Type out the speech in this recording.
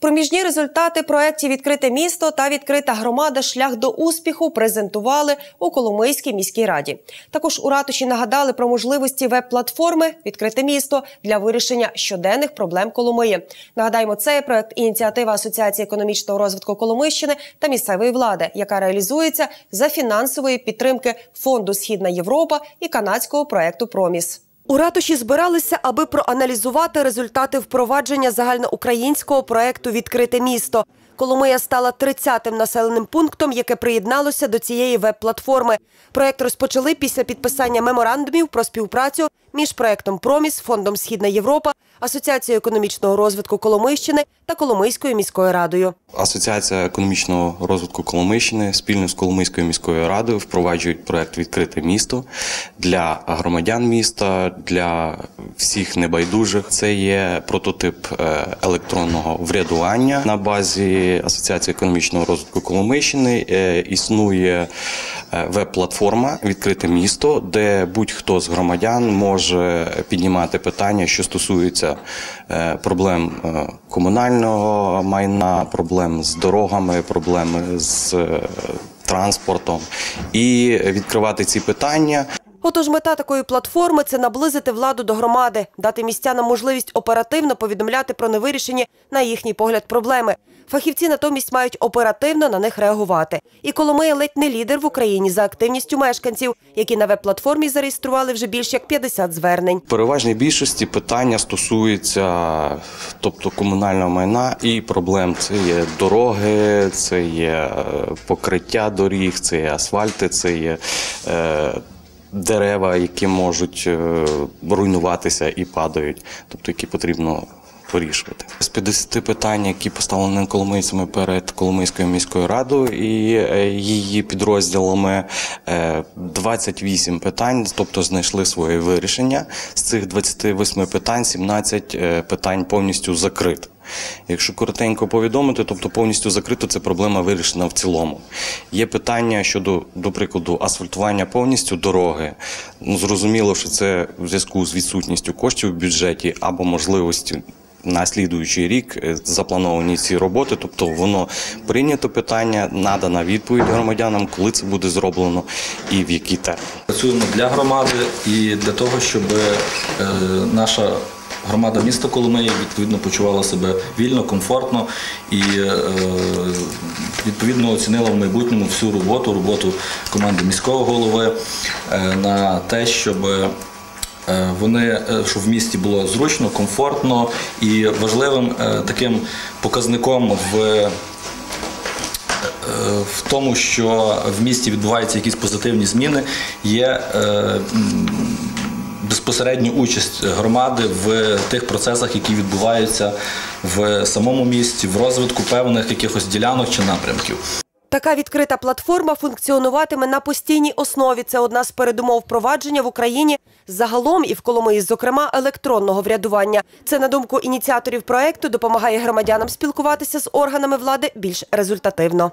Проміжні результати проєктів Відкрите місто та відкрита громада шлях до успіху презентували у Коломийській міській раді. Також у ратуші нагадали про можливості веб-платформи Відкрите місто для вирішення щоденних проблем Коломиї. Нагадаємо, це проект ініціатива Асоціації економічного розвитку Коломийщини та місцевої влади, яка реалізується за фінансової підтримки фонду Східна Європа і канадського проекту Проміс. У ратуші збиралися, аби проаналізувати результати впровадження загальноукраїнського проекту Відкрите місто. Коломия стала 30-тим населеним пунктом, яке приєдналося до цієї веб-платформи. Проект розпочали після підписання меморандумів про співпрацю між проектом Проміс, фондом Східна Європа, Асоціацією економічного розвитку Коломийщини та Коломийською міською радою. Асоціація економічного розвитку Коломийщини спільно з Коломийською міською радою впроваджують проект Відкрите місто для громадян міста, для всіх небайдужих. Це є прототип е, електронного врядування на базі Асоціації економічного розвитку Коломийщини. Е, існує е, веб-платформа Відкрите місто, де будь-хто з громадян може піднімати питання, що стосуються проблем комунального майна, проблем з дорогами, проблеми з транспортом і відкривати ці питання. Отож, мета такої платформи це наблизити владу до громади, дати містянам можливість оперативно повідомляти про невирішені, на їхній погляд, проблеми. Фахівці натомість мають оперативно на них реагувати. І Коломия ледь не лідер в Україні за активністю мешканців, які на веб-платформі зареєстрували вже більш як 50 звернень. Переважній більшості питання стосуються, тобто комунального майна і проблем. Це є дороги, це є е, покриття доріг, це є асфальти, це є. Е, дерева, які можуть е, руйнуватися і падають, тобто які потрібно вирішувати. З 50 питань, які поставлені коломийцями перед Коломийською міською радою і е, її підрозділами, 28 е, питань, тобто знайшли своє вирішення. З цих 28 питань 17 питань повністю закрито. Якщо коротенько повідомити, тобто повністю закрито, це проблема вирішена в цілому. Є питання щодо, до прикладу, асфальтування повністю дороги. Ну, Зрозуміло, що це в зв'язку з відсутністю коштів в бюджеті або можливості. На слідуючий рік е, заплановані ці роботи, тобто воно прийнято питання, надана відповідь громадянам, коли це буде зроблено і в які терміни. Працюємо для громади і для того, щоб е, наша громада міста Коломиї відповідно почувала себе вільно, комфортно і е, відповідно оцінила в майбутньому всю роботу, роботу команди міського голови на те, щоб вони щоб в місті було зручно, комфортно і важливим таким показником в в тому, що в місті відбуваються якісь позитивні зміни, є безпосередню участь громади в тих процесах, які відбуваються в самому місті, в розвитку певних якихось ділянок чи напрямків. Така відкрита платформа функціонуватиме на постійній основі. Це одна з передумов впровадження в Україні загалом і в Коломиї, зокрема, електронного врядування. Це на думку ініціаторів проекту допомагає громадянам спілкуватися з органами влади більш результативно.